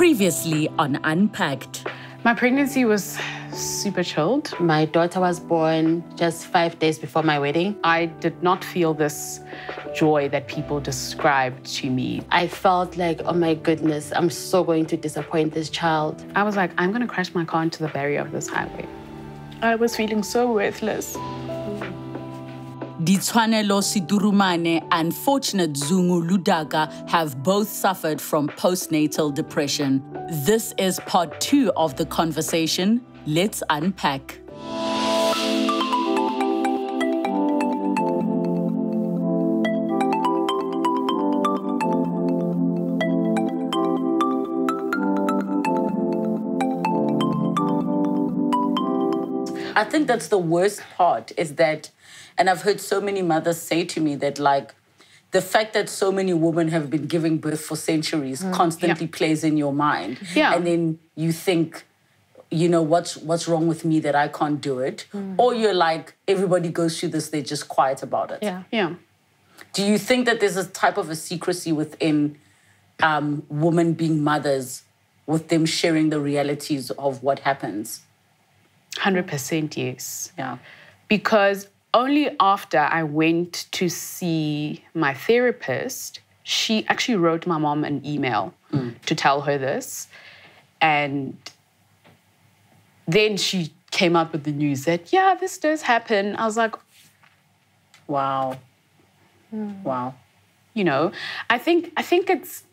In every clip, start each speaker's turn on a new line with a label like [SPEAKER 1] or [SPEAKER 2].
[SPEAKER 1] Previously on Unpacked.
[SPEAKER 2] My pregnancy was super chilled.
[SPEAKER 3] My daughter was born just five days before my wedding.
[SPEAKER 2] I did not feel this joy that people described to me.
[SPEAKER 3] I felt like, oh my goodness, I'm so going to disappoint this child.
[SPEAKER 2] I was like, I'm going to crash my car into the barrier of this highway. I was feeling so worthless.
[SPEAKER 1] Ditshwanelo Sidurumane and Fortunate Zungu Ludaka have both suffered from postnatal depression. This is part two of the conversation. Let's unpack. I think that's the worst part is that, and I've heard so many mothers say to me that, like, the fact that so many women have been giving birth for centuries constantly plays in your mind.
[SPEAKER 2] Yeah.
[SPEAKER 1] And then you think, you know, what's what's wrong with me that I can't do it? Or you're like, everybody goes through this, they're just quiet about it.
[SPEAKER 3] Yeah.
[SPEAKER 2] Yeah.
[SPEAKER 1] Do you think that there's a type of a secrecy within um, women being mothers, with them sharing the realities of what happens?
[SPEAKER 2] 100% yes.
[SPEAKER 1] Yeah.
[SPEAKER 2] Because only after I went to see my therapist, she actually wrote my mom an email mm. to tell her this. And then she came out with the news that, yeah, this does happen. I was like,
[SPEAKER 1] Wow. Hmm. Wow.
[SPEAKER 2] you know, I think I think it's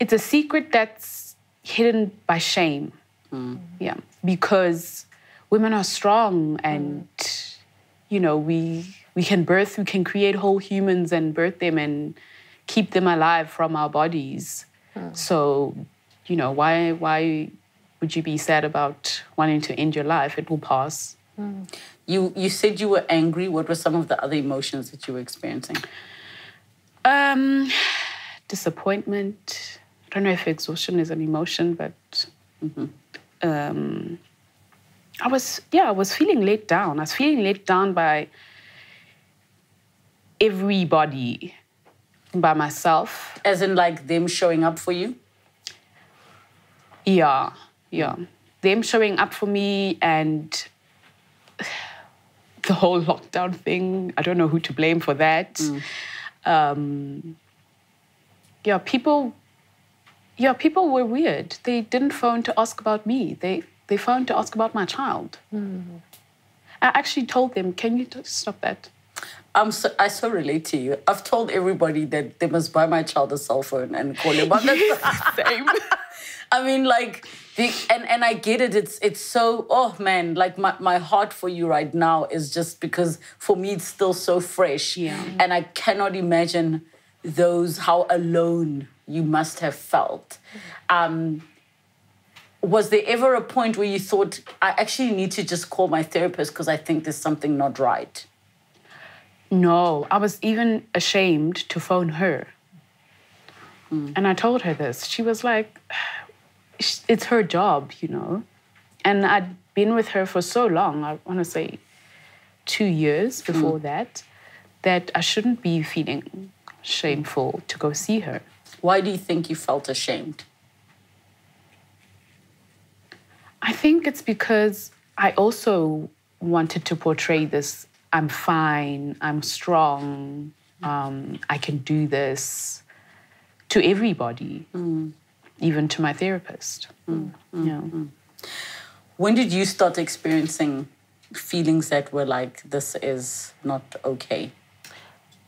[SPEAKER 2] it's a secret that's hidden by shame. Hmm. Yeah. Because women are strong and hmm. You know, we we can birth, we can create whole humans and birth them and keep them alive from our bodies. So, you know, why why would you be sad about wanting to end your life? It will pass.
[SPEAKER 1] You you said you were angry. What were some of the other emotions that you were experiencing?
[SPEAKER 2] Um, disappointment. I don't know if exhaustion is an emotion, but um, I was yeah, I was feeling let down. I was feeling let down by everybody, by myself.
[SPEAKER 1] As in like them showing up for you?
[SPEAKER 2] Yeah, yeah. Them showing up for me and the whole lockdown thing. I don't know who to blame for that. Um, yeah, people. Yeah, people were weird. They didn't phone to ask about me. They they phoned to ask about my child. I actually told them, "Can you stop that?"
[SPEAKER 1] I'm so, I so relate to you. I've told everybody that they must buy my child a cell phone and call him on the
[SPEAKER 2] Same.
[SPEAKER 1] I mean, like, the, and and I get it. It's it's so oh man, like my, my heart for you right now is just because for me it's still so fresh.
[SPEAKER 2] Yeah.
[SPEAKER 1] And I cannot imagine those how alone you must have felt. Um, was there ever a point where you thought I actually need to just call my therapist because I think there's something not right?
[SPEAKER 2] No, I was even ashamed to phone her. Hmm. And I told her this. She was like, it's her job, you know. And I'd been with her for so long, I want to say two years hmm. before that, that I shouldn't be feeling shameful to go see her.
[SPEAKER 1] Why do you think you felt ashamed?
[SPEAKER 2] I think it's because I also wanted to portray this I'm fine, I'm strong, um, I can do this to everybody, even to my therapist. Yeah.
[SPEAKER 1] When did you start experiencing feelings that were like, this is not okay?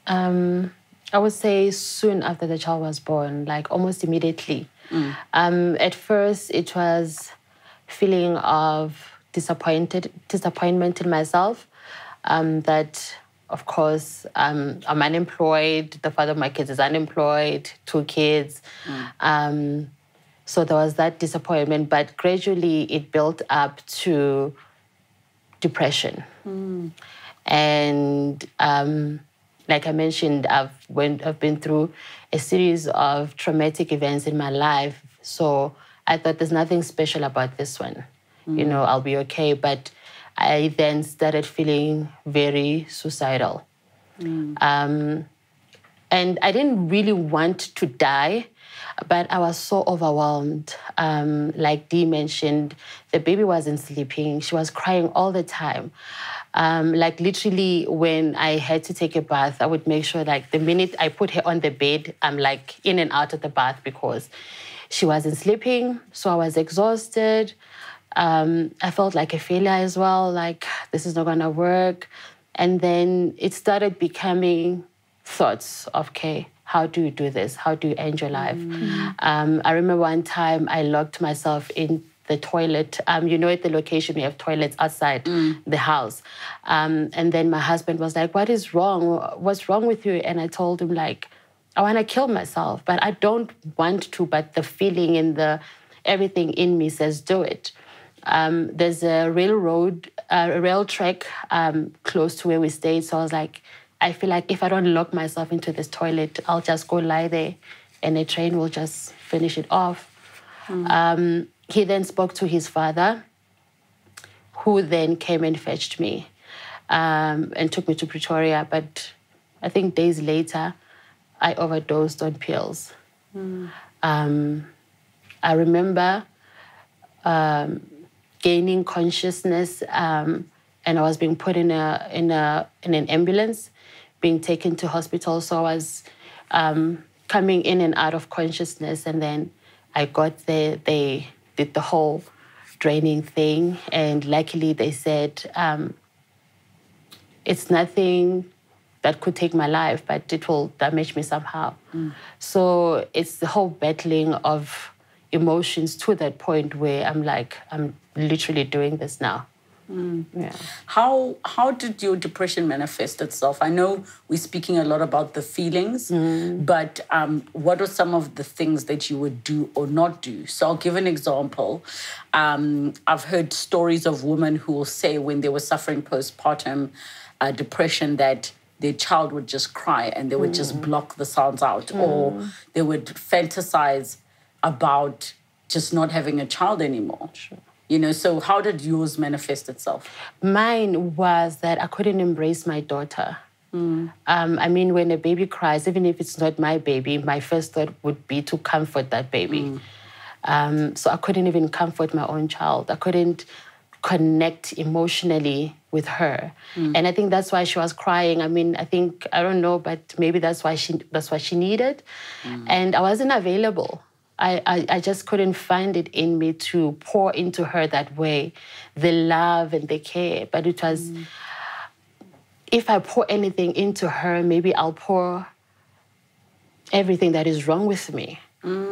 [SPEAKER 3] Um, I would say soon after the child was born, like almost immediately. Um, at first, it was feeling of disappointed, disappointment in myself. Um, that, of course, um, I'm unemployed. The father of my kids is unemployed. Two kids. Um, so there was that disappointment, but gradually it built up to depression. And um, like I mentioned, I've went, I've been through a series of traumatic events in my life. So I thought there's nothing special about this one. You know, I'll be okay. But I then started feeling very suicidal. Um, and I didn't really want to die. But I was so overwhelmed. Um, like Dee mentioned, the baby wasn't sleeping. She was crying all the time. Um, like literally, when I had to take a bath, I would make sure like the minute I put her on the bed, I'm like in and out of the bath because she wasn't sleeping. So I was exhausted. Um, I felt like a failure as well. Like this is not gonna work. And then it started becoming thoughts of, okay, how do you do this? How do you end your life? Um, I remember one time I locked myself in the toilet. Um, you know, at the location we have toilets outside the house. Um, and then my husband was like, "What is wrong? What's wrong with you?" And I told him like, "I want to kill myself, but I don't want to. But the feeling and the everything in me says do it." Um, there's a railroad, uh, a rail track um, close to where we stayed. So I was like, I feel like if I don't lock myself into this toilet, I'll just go lie there, and the train will just finish it off. Um, he then spoke to his father, who then came and fetched me um, and took me to Pretoria. But I think days later, I overdosed on pills. Um, I remember um, gaining consciousness, um, and I was being put in a in a in an ambulance, being taken to hospital. So I was um, coming in and out of consciousness, and then I got there. They did the whole draining thing, and luckily they said um, it's nothing that could take my life, but it will damage me somehow. So it's the whole battling of emotions to that point where I'm like, I'm literally doing this now. Yeah.
[SPEAKER 1] How how did your depression manifest itself? I know we're speaking a lot about the feelings, but um, what are some of the things that you would do or not do? So I'll give an example. Um, I've heard stories of women who will say when they were suffering postpartum uh, depression that their child would just cry and they would just block the sounds out, or they would fantasize about just not having a child anymore. You know, so how did yours manifest itself?
[SPEAKER 3] Mine was that I couldn't embrace my daughter. Um, I mean, when a baby cries, even if it's not my baby, my first thought would be to comfort that baby. Um, so I couldn't even comfort my own child. I couldn't connect emotionally with her, mm. and I think that's why she was crying. I mean, I think I don't know, but maybe that's why she that's what she needed, mm. and I wasn't available. I, I, I just couldn't find it in me to pour into her that way, the love and the care. But it was, mm. if I pour anything into her, maybe I'll pour everything that is wrong with me.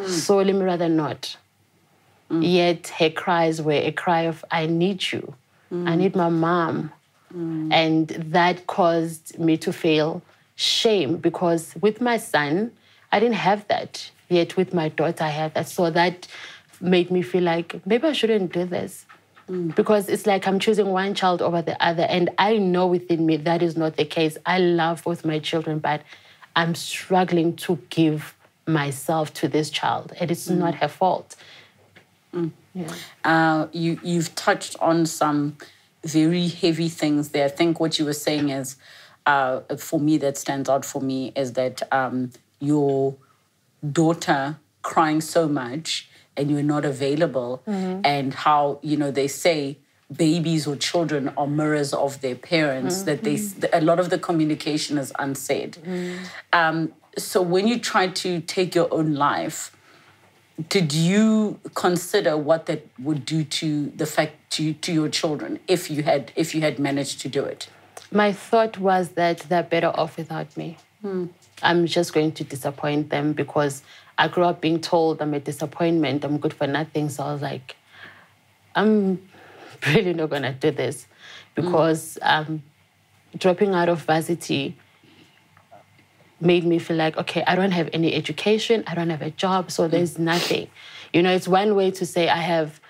[SPEAKER 3] So let me rather not. Mm. Yet her cries were a cry of, I need you. Mm. I need my mom. Mm. And that caused me to feel shame because with my son, I didn't have that. Yet with my daughter, I had that. So that made me feel like maybe I shouldn't do this. Because it's like I'm choosing one child over the other. And I know within me that is not the case. I love both my children, but I'm struggling to give myself to this child. And it's not her fault. Yeah.
[SPEAKER 1] Uh, you you've touched on some very heavy things there. I think what you were saying is, uh, for me, that stands out for me is that um, your daughter crying so much and you're not available, and how you know they say babies or children are mirrors of their parents. That they a lot of the communication is unsaid. Um, so when you try to take your own life did you consider what that would do to the fact to to your children if you had if you had managed to do it
[SPEAKER 3] My thought was that they're better off without me. I'm just going to disappoint them because I grew up being told I'm a disappointment, I'm good for nothing. So I was like, I'm really not going to do this because um, dropping out of varsity made me feel like, okay, I don't have any education, I don't have a job, so there's nothing. You know, it's one way to say I have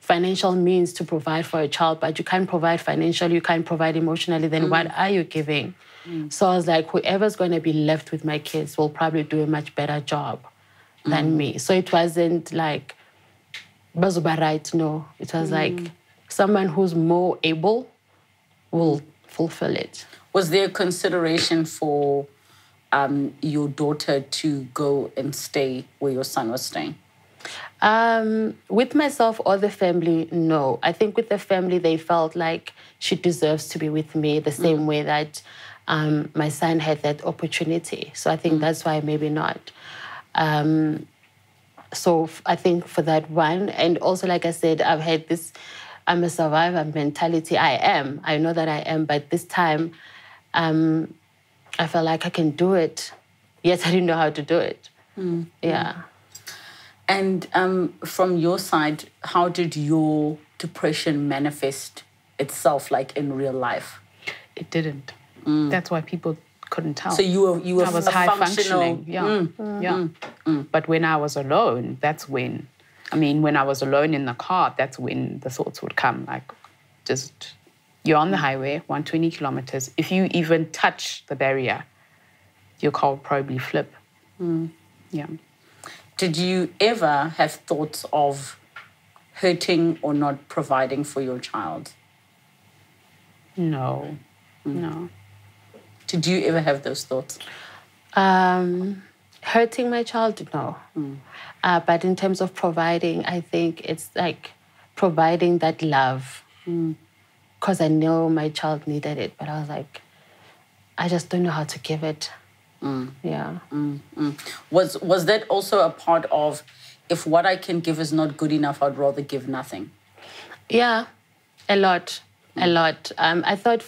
[SPEAKER 3] financial means to provide for a child, but you can't provide financially, you can't provide emotionally, then what mm. are you giving? Mm. So I was like, whoever's going to be left with my kids will probably do a much better job than mm. me. So it wasn't like, bazuba right, no. It was like someone who's more able will fulfill it.
[SPEAKER 1] was there consideration for um, your daughter to go and stay where your son was staying?
[SPEAKER 3] Um, with myself or the family, no. I think with the family, they felt like she deserves to be with me the same way that um, my son had that opportunity. So I think that's why maybe not. Um, so I think for that one, and also like I said, I've had this I'm a survivor mentality. I am. I know that I am, but this time, um, I felt like I can do it. Yes, I didn't know how to do it. Hmm. Yeah.
[SPEAKER 1] And um, from your side, how did your depression manifest itself, like in real life?
[SPEAKER 2] It didn't. Hmm. That's why people couldn't tell.
[SPEAKER 1] So you were you were
[SPEAKER 2] I was high functioning. Yeah. Hmm. Yeah. But when I was alone, that's when, I mean, when I was alone in the car, that's when the thoughts would come like, just, you're on the highway, 120 kilometers. If you even touch the barrier, your car will probably flip. Yeah.
[SPEAKER 1] Did you ever have thoughts of hurting or not providing for your child?
[SPEAKER 2] No. No.
[SPEAKER 1] Did you ever have those thoughts?
[SPEAKER 3] Um, hurting my child, no. Uh, but in terms of providing, I think it's like providing that love. Because I know my child needed it, but I was like, I just don't know how to give it. Mm. Yeah. Mm, mm.
[SPEAKER 1] Was was that also a part of if what I can give is not good enough, I'd rather give nothing?
[SPEAKER 3] Yeah, a lot, a lot. Um, I thought,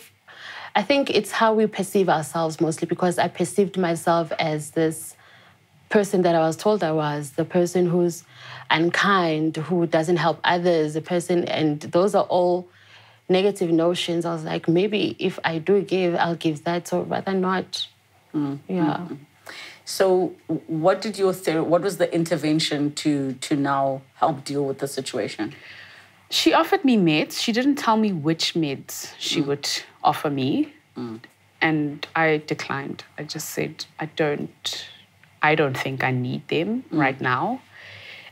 [SPEAKER 3] I think it's how we perceive ourselves mostly because I perceived myself as this person that I was told I was, the person who's unkind, who doesn't help others, the person, and those are all negative notions. I was like, maybe if I do give, I'll give that, so rather not. Mm-hmm. Yeah. Mm-hmm.
[SPEAKER 1] So, what did your ther- what was the intervention to to now help deal with the situation?
[SPEAKER 2] She offered me meds. She didn't tell me which meds she mm. would offer me. Mm. And I declined. I just said, I don't I don't think I need them mm. right now.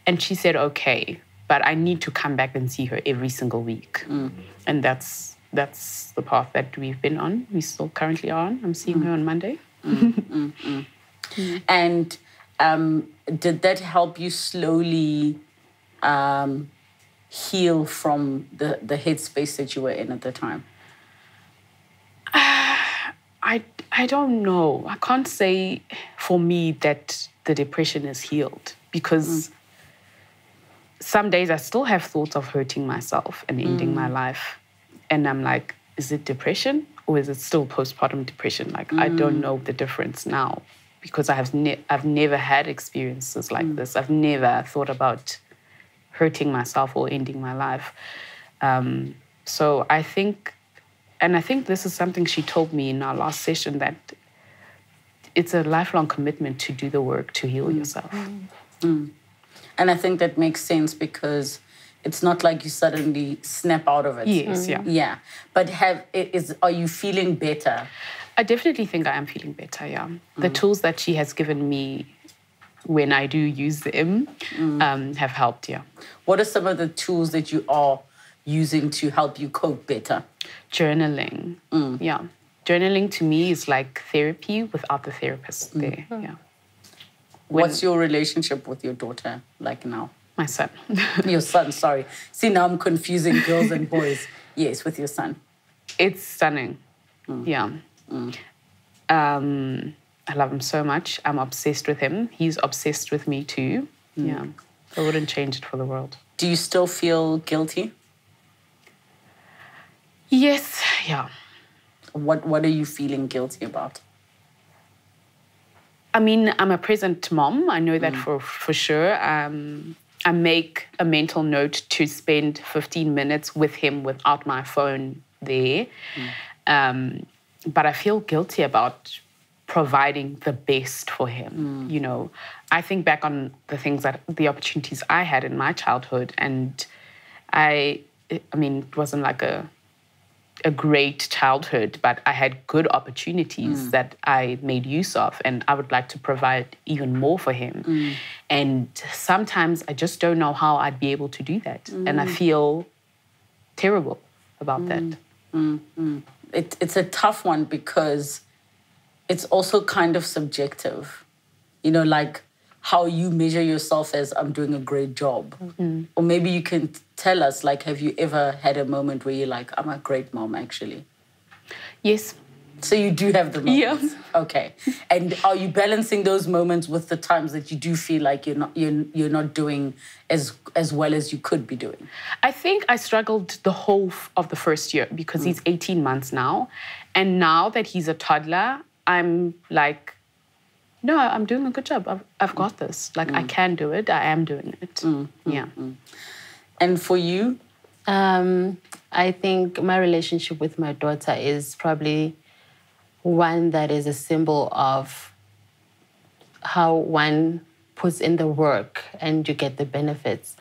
[SPEAKER 2] And she said, okay, but I need to come back and see her every single week. Mm. Mm. And that's that's the path that we've been on. We still currently are on. I'm seeing mm. her on Monday.
[SPEAKER 1] And um, did that help you slowly um, heal from the the headspace that you were in at the time?
[SPEAKER 2] I I don't know. I can't say for me that the depression is healed because some days I still have thoughts of hurting myself and ending my mm. life. And I'm like, is it depression or is it still postpartum depression? Like I don't mm. know the difference now because I have ne- I've never had experiences like mm. this. I've never thought about hurting myself or ending my life. Um, so I think and I think this is something she told me in our last session that it's a lifelong commitment to do the work to heal yourself.
[SPEAKER 1] And I think that makes sense because it's not like you suddenly snap out of it.
[SPEAKER 2] Yes, yeah. Mm-hmm.
[SPEAKER 1] Yeah. But have is are you feeling better?
[SPEAKER 2] I definitely think I am feeling better, yeah. The mm. tools that she has given me when I do use them mm. um, have helped, yeah.
[SPEAKER 1] What are some of the tools that you are using to help you cope better?
[SPEAKER 2] Journaling, mm. yeah. Journaling to me is like therapy without the therapist there, yeah.
[SPEAKER 1] What's your relationship with your daughter like now?
[SPEAKER 2] My son.
[SPEAKER 1] Your son, sorry. See, now I'm confusing girls and boys. Yes, with your son.
[SPEAKER 2] it's stunning. Mm. Yeah. Mm. Um, I love him so much. I'm obsessed with him. He's obsessed with me too. Mm. Yeah. I wouldn't change it for the world.
[SPEAKER 1] Do you still feel guilty?
[SPEAKER 2] Yes. Yeah.
[SPEAKER 1] What What are you feeling guilty about?
[SPEAKER 2] I mean, I'm a present mom. I know that for for sure. Um, I make a mental note to spend 15 minutes with him without my phone there. Um, but I feel guilty about providing the best for him. You know, I think back on the things that the opportunities I had in my childhood, and I, I mean, it wasn't like a a great childhood, but I had good opportunities mm. that I made use of, and I would like to provide even more for him. Mm. And sometimes I just don't know how I'd be able to do that, and I mm. feel terrible about that.
[SPEAKER 1] It, it's a tough one because it's also kind of subjective. You know, like how you measure yourself as I'm doing a great job. Mm-hmm. Or maybe you can tell us, like, have you ever had a moment where you're like, I'm a great mom, actually?
[SPEAKER 2] Yes.
[SPEAKER 1] So you do have the moments.
[SPEAKER 2] Yeah.
[SPEAKER 1] Okay. And are you balancing those moments with the times that you do feel like you're not you're, you're not doing as as well as you could be doing?
[SPEAKER 2] I think I struggled the whole of the first year because mm. he's 18 months now. And now that he's a toddler, I'm like, no, I'm doing a good job. I've, I've got this. Like, I can do it. I am doing it. Yeah.
[SPEAKER 1] And for you,
[SPEAKER 3] Um, I think my relationship with my daughter is probably one that is a symbol of how one puts in the work and you get the benefits.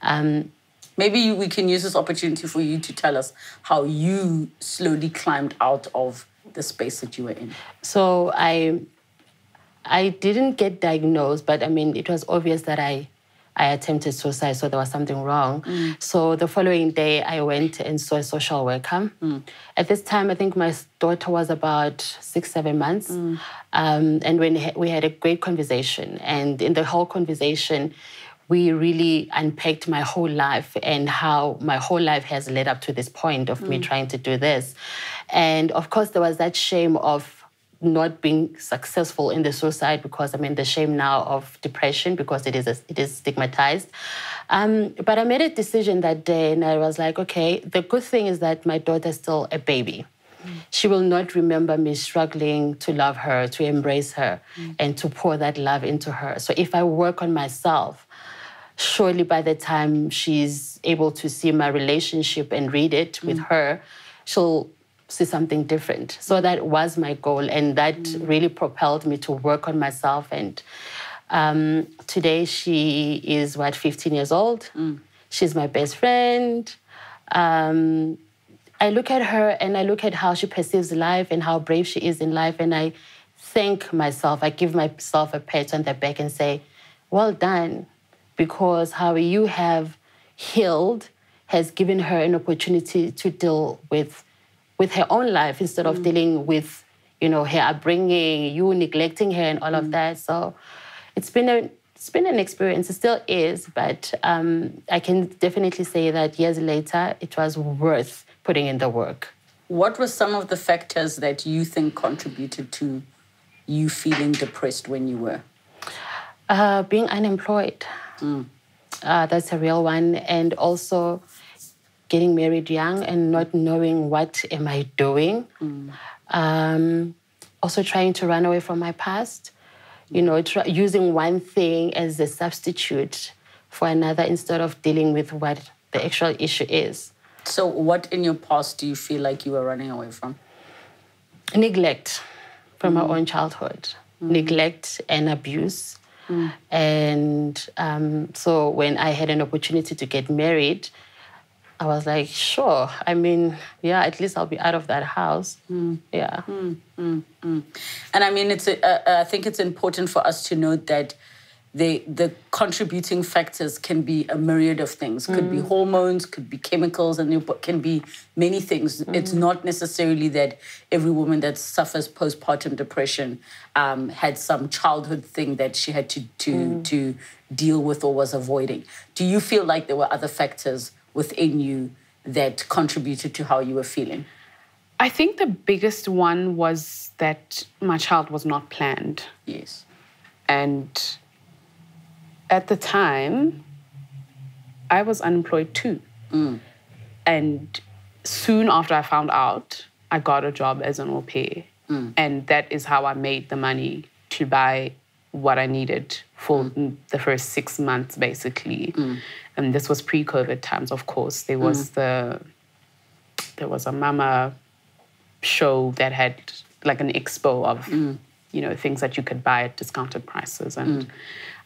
[SPEAKER 3] Um,
[SPEAKER 1] maybe we can use this opportunity for you to tell us how you slowly climbed out of the space that you were in.
[SPEAKER 3] so I, I didn't get diagnosed, but I mean, it was obvious that I, I attempted suicide, so there was something wrong. Mm. So the following day, I went and saw a social worker. Mm. At this time, I think my daughter was about six, seven months. Mm. Um, and when we had a great conversation, and in the whole conversation, we really unpacked my whole life and how my whole life has led up to this point of me trying to do this. And of course, there was that shame of not being successful in the suicide because I mean the shame now of depression because it is a, it is stigmatized. Um, but I made a decision that day, and I was like, okay, the good thing is that my daughter's still a baby. She will not remember me struggling to love her, to embrace her, and to pour that love into her. So if I work on myself, surely by the time she's able to see my relationship and read it with her, she'll see something different. So that was my goal, and that really propelled me to work on myself. And um, today she is what 15 years old. She's my best friend. Um, I look at her and I look at how she perceives life and how brave she is in life, and I thank myself. I give myself a pat on the back and say, "Well done," because how you have healed has given her an opportunity to deal with with her own life instead of dealing with you know her upbringing, you neglecting her, and all of that. So it's been a it's been an experience. It still is, but um, I can definitely say that years later, it was worth putting in the work.
[SPEAKER 1] What were some of the factors that you think contributed to you feeling depressed when you were?
[SPEAKER 3] Uh, being unemployed. Uh, that's a real one. And also getting married young and not knowing what am I doing. Um, also trying to run away from my past. You know, try, using one thing as a substitute for another instead of dealing with what the actual issue is.
[SPEAKER 1] So, what in your past do you feel like you were running away from?
[SPEAKER 3] neglect from my own childhood, neglect and abuse. And um, so when I had an opportunity to get married, I was like, sure. I mean, yeah, at least I'll be out of that house. Hmm. Yeah. Hmm. Hmm.
[SPEAKER 1] And I mean, it's a, uh, I think it's important for us to note that the the contributing factors can be a myriad of things. Could be hormones, could be chemicals, and it can be many things. It's not necessarily that every woman that suffers postpartum depression um, had some childhood thing that she had to to to deal with or was avoiding. Do you feel like there were other factors within you that contributed to how you were feeling?
[SPEAKER 2] I think the biggest one was that my child was not planned.
[SPEAKER 1] Yes.
[SPEAKER 2] And at the time, I was unemployed too. Mm. And soon after I found out, I got a job as an au pair. Mm. And that is how I made the money to buy what I needed for mm. the first six months, basically. And this was pre-COVID times, of course. There was mm. the there was a mama show that had like an expo of you know things that you could buy at discounted prices and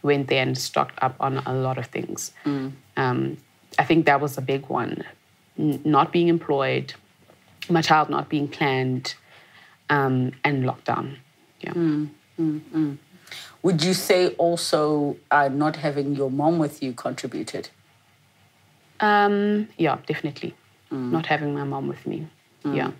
[SPEAKER 2] went there and stocked up on a lot of things. Um, i think that was a big one. N- not being employed my child not being planned um, and lockdown. Yeah
[SPEAKER 1] Would you say also uh, not having your mom with you contributed?
[SPEAKER 2] Um, yeah, definitely. Not having my mom with me. Yeah.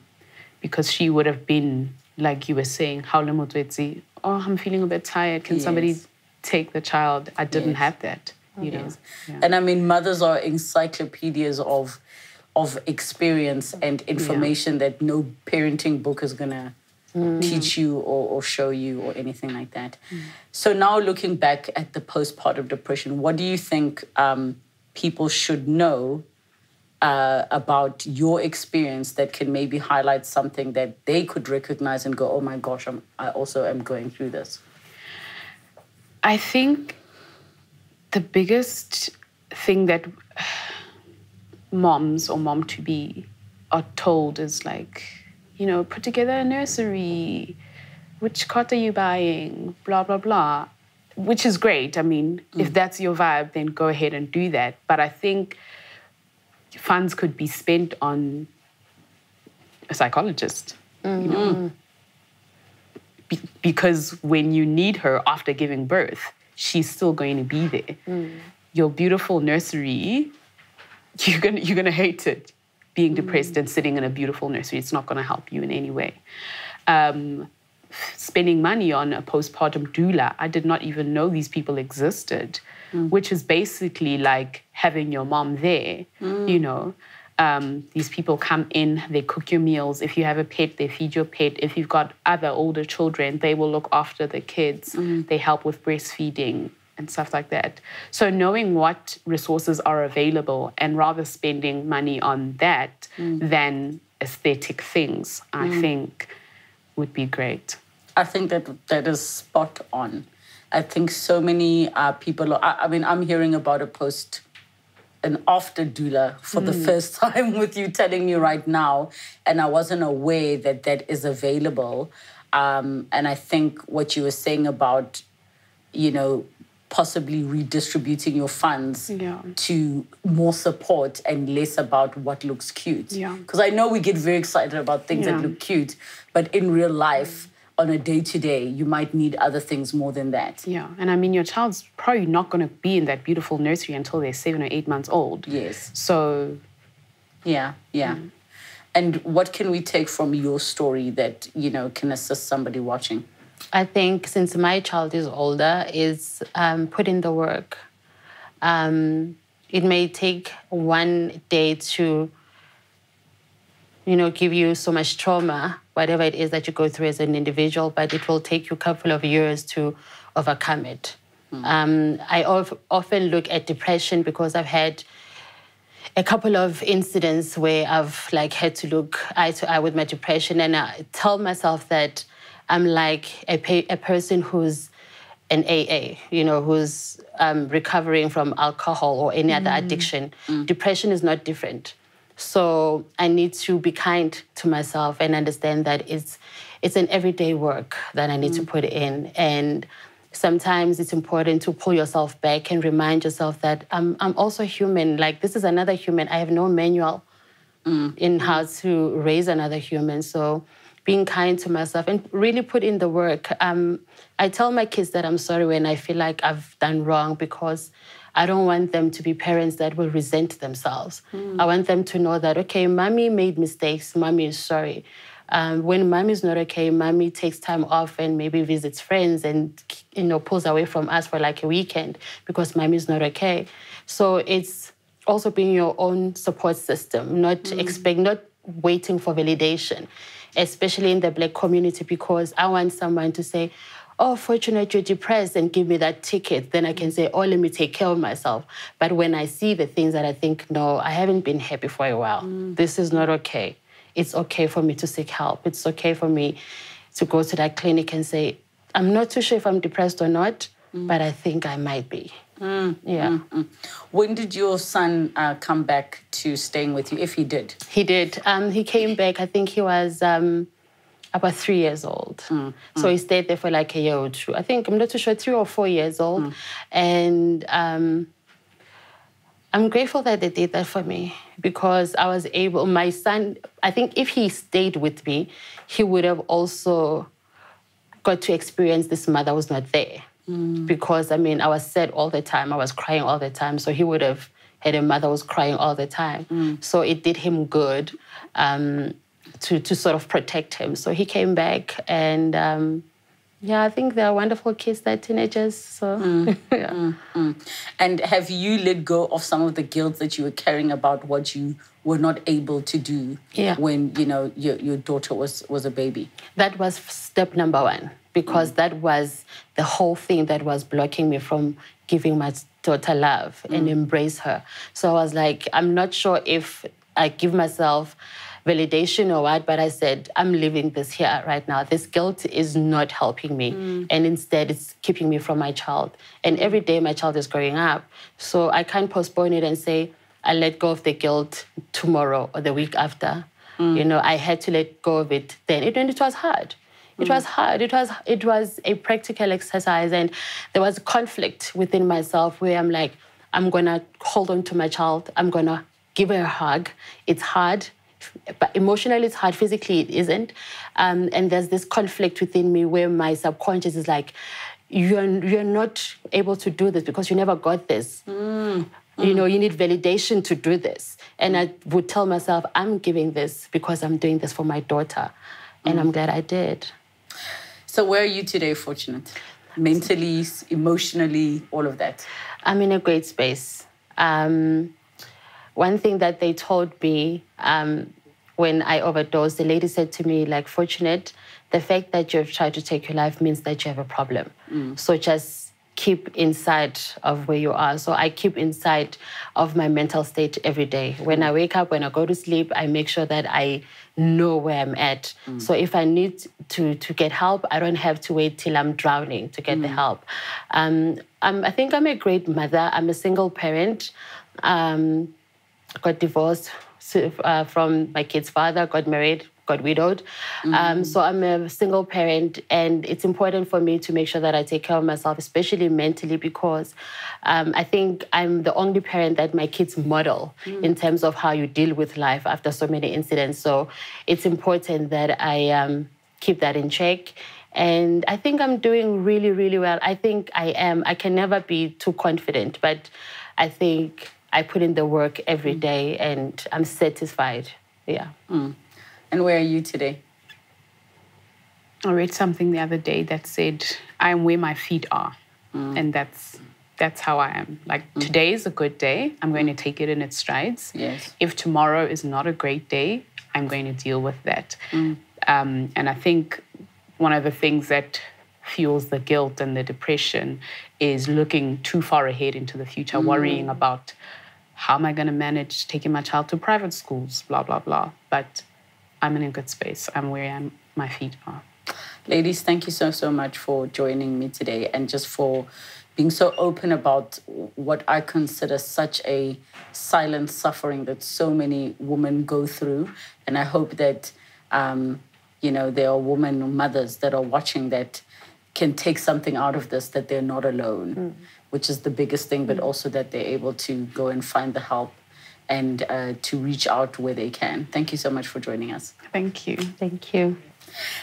[SPEAKER 2] Because she would have been like you were saying, how Lemotwetsi, oh, I'm feeling a bit tired. Can somebody take the child? I didn't
[SPEAKER 1] Yes.
[SPEAKER 2] have that. You know. Yeah.
[SPEAKER 1] And I mean, mothers are encyclopedias of of experience and information that no parenting book is gonna teach you or, or show you or anything like that. So now looking back at the postpartum depression, what do you think um, people should know uh, about your experience that can maybe highlight something that they could recognize and go, oh my gosh, I'm, I also am going through this.
[SPEAKER 2] I think the biggest thing that moms or mom to be are told is like, you know, put together a nursery. Which cot are you buying? Blah, blah, blah. Which is great. I mean, if mm. that's your vibe, then go ahead and do that. But I think funds could be spent on a psychologist, you know, mm-hmm. be- because when you need her after giving birth, she's still going to be there. Mm. Your beautiful nursery, you're gonna you're gonna hate it. Being depressed and sitting in a beautiful nursery, it's not gonna help you in any way. Um, spending money on a postpartum doula, I did not even know these people existed, which is basically like having your mom there, you know. Um, these people come in, they cook your meals. If you have a pet, they feed your pet. If you've got other older children, they will look after the kids. They help with breastfeeding and stuff like that. So knowing what resources are available and rather spending money on that than aesthetic things, I think would be great.
[SPEAKER 1] I think that that is spot on. I think so many uh, people. Are, I, I mean, I'm hearing about a post, an after doula for the first time with you telling me right now, and I wasn't aware that that is available. Um, and I think what you were saying about, you know, possibly redistributing your funds
[SPEAKER 2] Yeah.
[SPEAKER 1] to more support and less about what looks cute.
[SPEAKER 2] Yeah.
[SPEAKER 1] Because I know we get very excited about things that look cute, but in real life, on a day to day, you might need other things more than that.
[SPEAKER 2] Yeah, and I mean, your child's probably not going to be in that beautiful nursery until they're seven or eight months old.
[SPEAKER 1] Yes.
[SPEAKER 2] So,
[SPEAKER 1] Yeah, yeah. Mm. And what can we take from your story that, you know, can assist somebody watching?
[SPEAKER 3] I think since my child is older, is um, put in the work. Um, it may take one day to, you know, give you so much trauma, whatever it is that you go through as an individual, but it will take you a couple of years to overcome it. Um, I of, often look at depression because I've had a couple of incidents where I've like had to look eye to eye with my depression, and I tell myself that I'm like a, pa- a person who's an AA, you know, who's um, recovering from alcohol or any other mm. addiction. Mm. Depression is not different. So I need to be kind to myself and understand that it's it's an everyday work that I need to mm. put in and sometimes it's important to pull yourself back and remind yourself that I'm, I'm also human. Like, this is another human. I have no manual in how to raise another human. So, being kind to myself and really put in the work. Um, I tell my kids that I'm sorry when I feel like I've done wrong because I don't want them to be parents that will resent themselves. I want them to know that, okay, mommy made mistakes, mommy is sorry. Um, when mommy's not okay, mommy takes time off and maybe visits friends and you know pulls away from us for like a weekend because mommy's not okay. So it's also being your own support system, not expect, not waiting for validation, especially in the black community because I want someone to say, oh, fortunate you're depressed and give me that ticket. Then I can say, oh, let me take care of myself. But when I see the things that I think, no, I haven't been happy for a while. Mm. This is not okay. It's okay for me to seek help. It's okay for me to go to that clinic and say, I'm not too sure if I'm depressed or not, mm. but I think I might be. Yeah.
[SPEAKER 1] When did your son uh, come back to staying with you, if he did?
[SPEAKER 3] He did. Um, he came back, I think he was um, about three years old. So he stayed there for like a year or two. I think, I'm not too sure, three or four years old. And um, I'm grateful that they did that for me because I was able, my son, I think if he stayed with me, he would have also got to experience this mother was not there. Mm. Because I mean, I was sad all the time, I was crying all the time. So he would have had a mother who was crying all the time. Mm. So it did him good. Um, to to sort of protect him. So he came back, and um, yeah, I think they're wonderful kids. They're teenagers. So mm. yeah.
[SPEAKER 1] And have you let go of some of the guilt that you were carrying about what you were not able to do
[SPEAKER 3] Yeah.
[SPEAKER 1] when you know your, your daughter was was a baby?
[SPEAKER 3] that was step number one because mm. that was the whole thing that was blocking me from giving my daughter love and mm. embrace her. So I was like, I'm not sure if I give myself validation or what, but I said, I'm leaving this here right now. This guilt is not helping me. Mm. And instead, it's keeping me from my child. And every day, my child is growing up. So I can't postpone it and say, I let go of the guilt tomorrow or the week after. You know, I had to let go of it then. It, and it was hard. It was hard. It was it was a practical exercise, and there was conflict within myself where I'm like, I'm gonna hold on to my child. I'm gonna give her a hug. It's hard, but emotionally it's hard. Physically it isn't. Um, and there's this conflict within me where my subconscious is like, you're you're not able to do this because you never got this. Mm. You know, mm. you need validation to do this. And I would tell myself, I'm giving this because I'm doing this for my daughter. And mm. I'm glad I did.
[SPEAKER 1] So where are you today, Fortunate? Mentally, emotionally, all of that.
[SPEAKER 3] I'm in a great space. Um, one thing that they told me um, when I overdosed, the lady said to me, like, fortunate, the fact that you've tried to take your life means that you have a problem. So just keep inside of where you are. So I keep inside of my mental state every day. When I wake up, when I go to sleep, I make sure that I know where I'm at. So if I need to to get help, I don't have to wait till I'm drowning to get the help. Um, I'm, I think I'm a great mother. I'm a single parent. Um, got divorced uh, from my kid's father, got married, got widowed. Um, so I'm a single parent, and it's important for me to make sure that I take care of myself, especially mentally, because um, I think I'm the only parent that my kids model in terms of how you deal with life after so many incidents. So it's important that I um, keep that in check. And I think I'm doing really, really well. I think I am. I can never be too confident, but I think I put in the work every day and I'm satisfied. Yeah.
[SPEAKER 1] And where are you today?
[SPEAKER 2] I read something the other day that said, "I am where my feet are," mm. and that's that's how I am. Like mm. today is a good day. I'm going to take it in its strides.
[SPEAKER 1] Yes.
[SPEAKER 2] If tomorrow is not a great day, I'm going to deal with that. Mm. Um, and I think one of the things that fuels the guilt and the depression is looking too far ahead into the future, worrying about how am I going to manage taking my child to private schools, blah blah blah. But I'm in a good space. I'm where I'm, my feet are.
[SPEAKER 1] Ladies, thank you so, so much for joining me today and just for being so open about what I consider such a silent suffering that so many women go through. And I hope that, um, you know, there are women, mothers that are watching that can take something out of this, that they're not alone, which is the biggest thing, but also that they're able to go and find the help and uh, to reach out where they can. Thank you so much for joining us.
[SPEAKER 2] Thank you.
[SPEAKER 3] Thank you.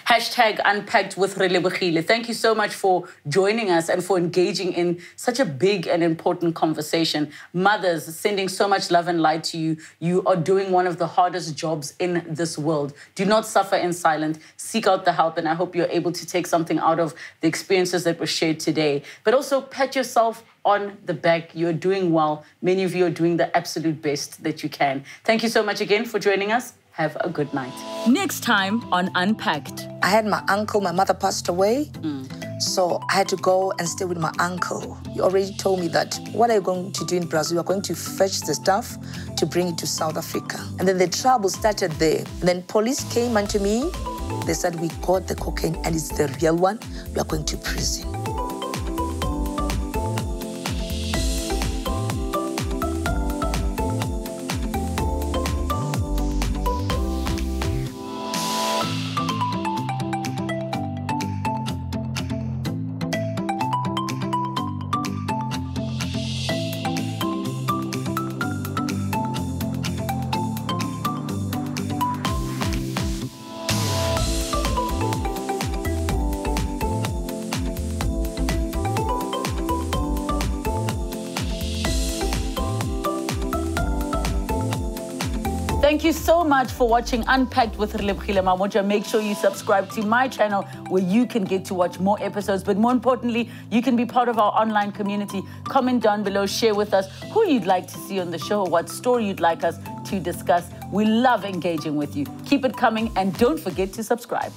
[SPEAKER 1] Hashtag unpacked with Relebogile. Thank you so much for joining us and for engaging in such a big and important conversation. Mothers, sending so much love and light to you. You are doing one of the hardest jobs in this world. Do not suffer in silence. Seek out the help, and I hope you're able to take something out of the experiences that were shared today. But also pat yourself on the back. You're doing well. Many of you are doing the absolute best that you can. Thank you so much again for joining us. Have a good night. Next time on Unpacked.
[SPEAKER 4] I had my uncle, my mother passed away. Mm. So I had to go and stay with my uncle. He already told me that what are you going to do in Brazil? You are going to fetch the stuff to bring it to South Africa. And then the trouble started there. And then police came unto me. They said, We got the cocaine and it's the real one. You are going to prison.
[SPEAKER 1] Much for watching Unpacked with Relebogile Mabotja. Make sure you subscribe to my channel where you can get to watch more episodes. But more importantly, you can be part of our online community. Comment down below, share with us who you'd like to see on the show what story you'd like us to discuss. We love engaging with you. Keep it coming and don't forget to subscribe.